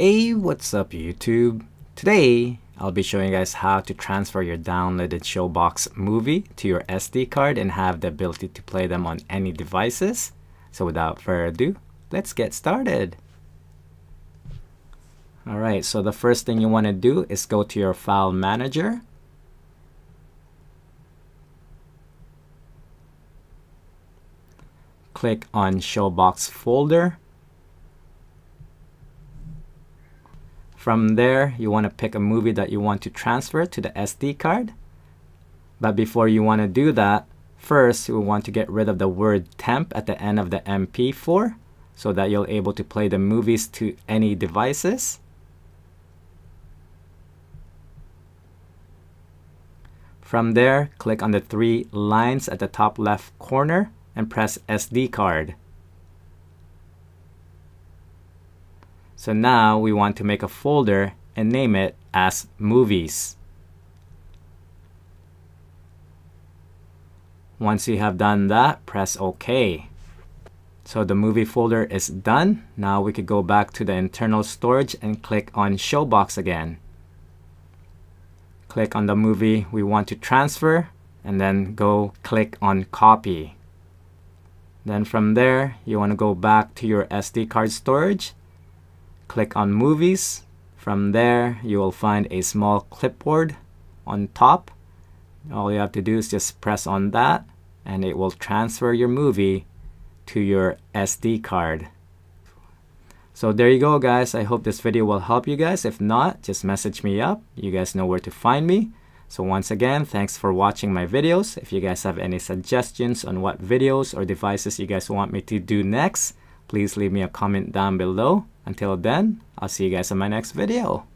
Hey, what's up YouTube? Today, I'll be showing you guys how to transfer your downloaded Showbox movie to your SD card and have the ability to play them on any devices. So without further ado, let's get started. Alright, so the first thing you want to do is go to your file manager. Click on Showbox folder From there, you want to pick a movie that you want to transfer to the SD card. But before you want to do that, first you want to get rid of the word temp at the end of the MP4 so that you'll able to play the movies to any devices. From there, click on the three lines at the top left corner and press SD card. So now we want to make a folder and name it as movies. Once you have done that, press OK. So the movie folder is done. Now we could go back to the internal storage and click on Showbox again. Click on the movie we want to transfer and then go click on copy. Then from there, you want to go back to your SD card storage click on movies. From there, you will find a small clipboard on top. All you have to do is just press on that and it will transfer your movie to your SD card. So there you go guys. I hope this video will help you guys. If not, just message me up. You guys know where to find me. So once again, thanks for watching my videos. If you guys have any suggestions on what videos or devices you guys want me to do next, please leave me a comment down below. Until then, I'll see you guys in my next video.